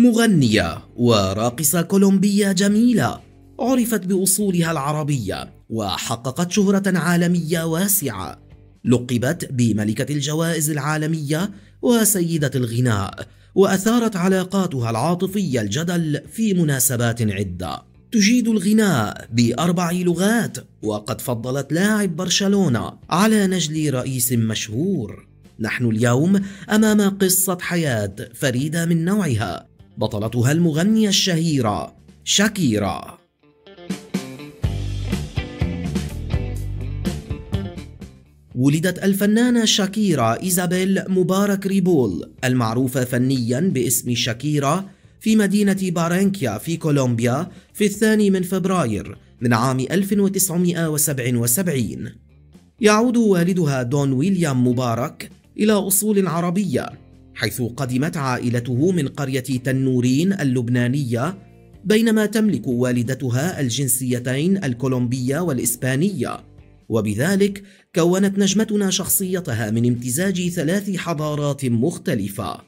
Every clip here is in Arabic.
مغنية وراقصة كولومبية جميلة عرفت بأصولها العربية وحققت شهرة عالمية واسعة. لقبت بملكة الجوائز العالمية وسيدة الغناء وأثارت علاقاتها العاطفية الجدل في مناسبات عدة. تجيد الغناء بأربع لغات وقد فضلت لاعب برشلونة على نجل رئيس مشهور. نحن اليوم أمام قصة حياة فريدة من نوعها. بطلتها المغنية الشهيرة شاكيرا. ولدت الفنانة شاكيرا إيزابيل مبارك ريبول المعروفة فنيا باسم شاكيرا في مدينة بارنكيا في كولومبيا في الثاني من فبراير من عام 1977 يعود والدها دون ويليام مبارك إلى أصول عربية. حيث قدمت عائلته من قرية تنورين اللبنانية بينما تملك والدتها الجنسيتين الكولومبية والإسبانية. وبذلك كونت نجمتنا شخصيتها من امتزاج ثلاث حضارات مختلفة.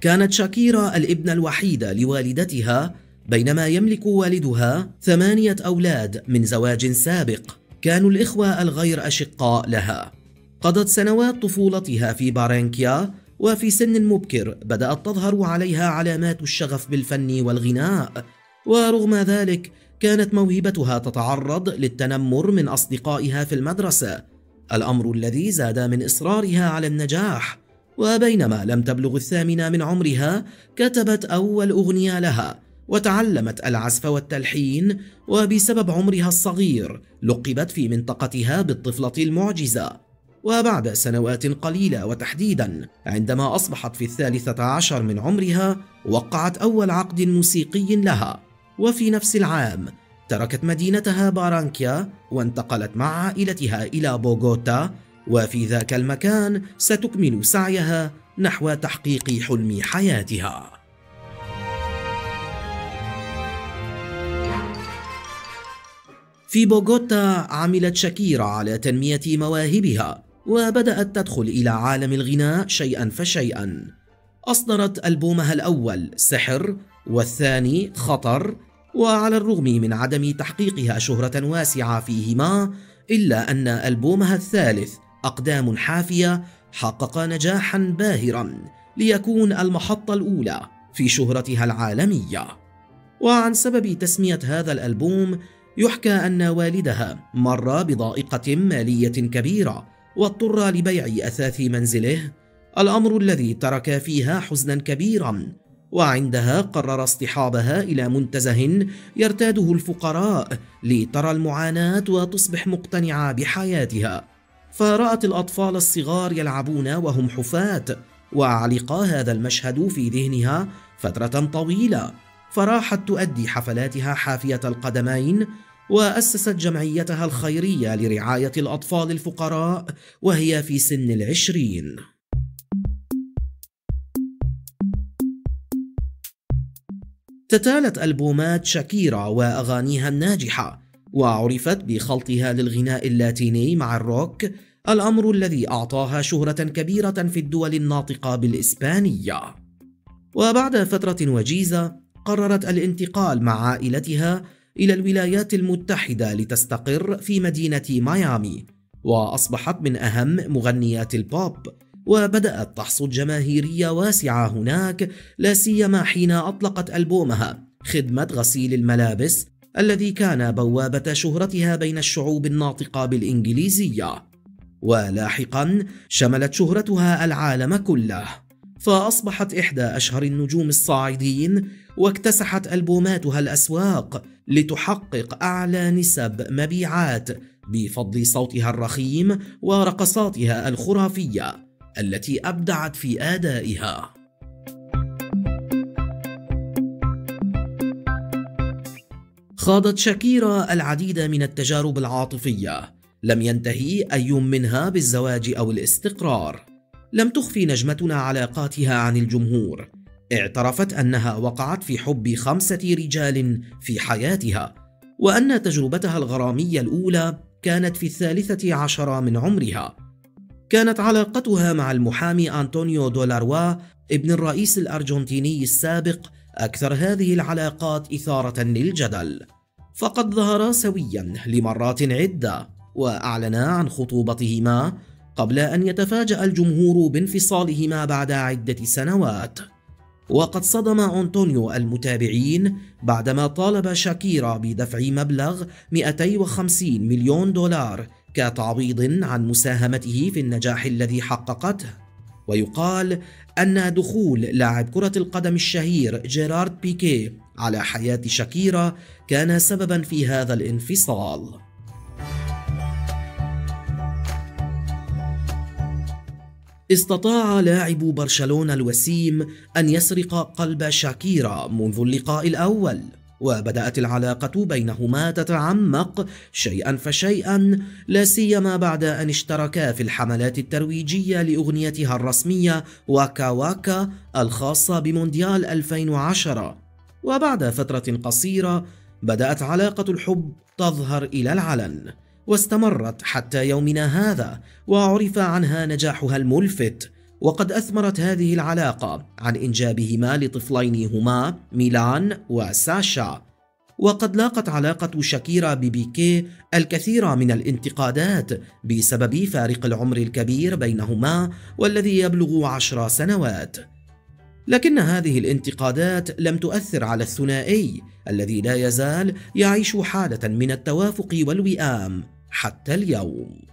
كانت شاكيرا الابنة الوحيدة لوالدتها بينما يملك والدها ثمانية أولاد من زواج سابق. كانوا الإخوة الغير أشقاء لها. قضت سنوات طفولتها في بارنكيا وفي سن مبكر بدأت تظهر عليها علامات الشغف بالفن والغناء. ورغم ذلك كانت موهبتها تتعرض للتنمر من أصدقائها في المدرسة. الأمر الذي زاد من إصرارها على النجاح. وبينما لم تبلغ الثامنة من عمرها كتبت أول أغنية لها وتعلمت العزف والتلحين وبسبب عمرها الصغير لقبت في منطقتها بالطفلة المعجزة. وبعد سنوات قليلة وتحديدا عندما أصبحت في الثالثة عشر من عمرها وقعت أول عقد موسيقي لها. وفي نفس العام تركت مدينتها بارانكيا وانتقلت مع عائلتها إلى بوغوتا. وفي ذاك المكان ستكمل سعيها نحو تحقيق حلم حياتها. في بوغوتا عملت شاكيرا على تنمية مواهبها وبدأت تدخل إلى عالم الغناء شيئا فشيئا. أصدرت ألبومها الأول سحر والثاني خطر وعلى الرغم من عدم تحقيقها شهرة واسعة فيهما إلا أن ألبومها الثالث أقدام حافية حقق نجاحا باهرا ليكون المحطة الأولى في شهرتها العالمية. وعن سبب تسمية هذا الألبوم يحكى أن والدها مر بضائقة مالية كبيرة واضطر لبيع أثاث منزله الأمر الذي ترك فيها حزنا كبيرا وعندها قرر اصطحابها إلى منتزه يرتاده الفقراء لترى المعاناة وتصبح مقتنعة بحياتها. فرأت الأطفال الصغار يلعبون وهم حفاة وعلق هذا المشهد في ذهنها فترة طويلة. فراحت تؤدي حفلاتها حافية القدمين وأسست جمعيتها الخيرية لرعاية الأطفال الفقراء وهي في سن العشرين. تتالت ألبومات شاكيرا وأغانيها الناجحة وعرفت بخلطها للغناء اللاتيني مع الروك الأمر الذي أعطاها شهرة كبيرة في الدول الناطقة بالإسبانية. وبعد فترة وجيزة قررت الانتقال مع عائلتها إلى الولايات المتحدة لتستقر في مدينة ميامي وأصبحت من أهم مغنيات البوب وبدأت تحصد جماهيرية واسعة هناك لا سيما حين أطلقت ألبومها خدمة غسيل الملابس الذي كان بوابة شهرتها بين الشعوب الناطقة بالإنجليزية. ولاحقا شملت شهرتها العالم كله. فأصبحت إحدى أشهر النجوم الصاعدين واكتسحت ألبوماتها الأسواق لتحقق أعلى نسب مبيعات بفضل صوتها الرخيم ورقصاتها الخرافية التي أبدعت في آدائها. خاضت شاكيرا العديد من التجارب العاطفية. لم ينتهي أي منها بالزواج أو الاستقرار. لم تخفي نجمتنا علاقاتها عن الجمهور. اعترفت أنها وقعت في حب خمسة رجال في حياتها وأن تجربتها الغرامية الأولى كانت في الثالثة عشر من عمرها. كانت علاقتها مع المحامي أنطونيو دولاروا ابن الرئيس الأرجنتيني السابق أكثر هذه العلاقات إثارة للجدل. فقد ظهرا سويا لمرات عدة وأعلنا عن خطوبتهما قبل أن يتفاجأ الجمهور بانفصالهما بعد عدة سنوات. وقد صدم أنطونيو المتابعين بعدما طالب شاكيرا بدفع مبلغ 250 مليون دولار كتعويض عن مساهمته في النجاح الذي حققته. ويقال أن دخول لاعب كرة القدم الشهير جيرارد بيكي على حياة شاكيرا كان سببا في هذا الانفصال. استطاع لاعب برشلونة الوسيم أن يسرق قلب شاكيرا منذ اللقاء الأول وبدأت العلاقة بينهما تتعمق شيئا فشيئا لا سيما بعد أن اشتركا في الحملات الترويجية لأغنيتها الرسمية واكا واكا الخاصة بمونديال 2010 وبعد فترة قصيرة بدأت علاقة الحب تظهر إلى العلن. واستمرت حتى يومنا هذا وعرف عنها نجاحها الملفت. وقد أثمرت هذه العلاقة عن إنجابهما لطفلين هما ميلان وساشا. وقد لاقت علاقة شاكيرا ببيكي الكثير من الانتقادات بسبب فارق العمر الكبير بينهما والذي يبلغ عشر سنوات. لكن هذه الانتقادات لم تؤثر على الثنائي الذي لا يزال يعيش حالة من التوافق والوئام. حتى اليوم.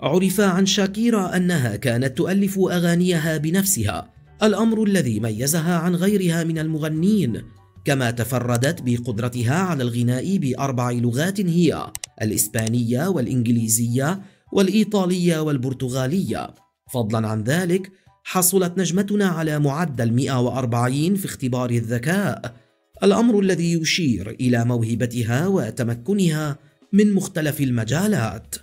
عرف عن شاكيرا أنها كانت تؤلف أغانيها بنفسها الأمر الذي ميزها عن غيرها من المغنين كما تفردت بقدرتها على الغناء بأربع لغات هي الإسبانية والإنجليزية والإيطالية والبرتغالية. فضلا عن ذلك حصلت نجمتنا على معدل 140 في اختبار الذكاء. الأمر الذي يشير إلى موهبتها وتمكنها من مختلف المجالات.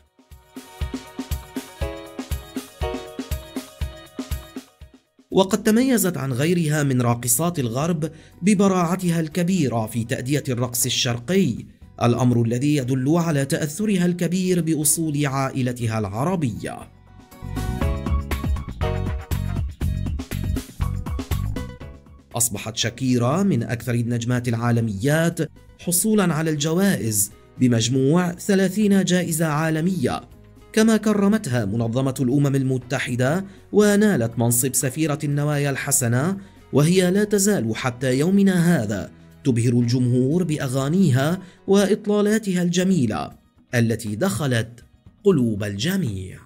وقد تميزت عن غيرها من راقصات الغرب ببراعتها الكبيرة في تأدية الرقص الشرقي الأمر الذي يدل على تأثرها الكبير بأصول عائلتها العربية. أصبحت شاكيرا من أكثر النجمات العالميات حصولا على الجوائز بمجموع 30 جائزة عالمية كما كرمتها منظمة الأمم المتحدة ونالت منصب سفيرة النوايا الحسنة وهي لا تزال حتى يومنا هذا تبهر الجمهور بأغانيها وإطلالاتها الجميلة التي دخلت قلوب الجميع.